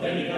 Demi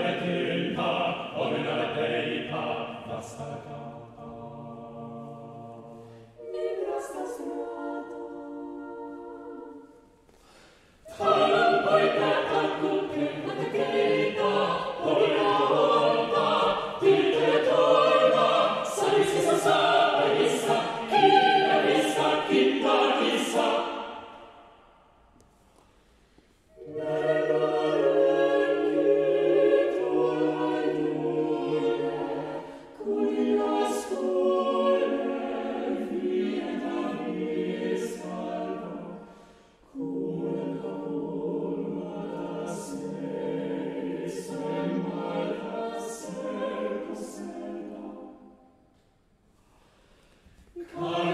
Come.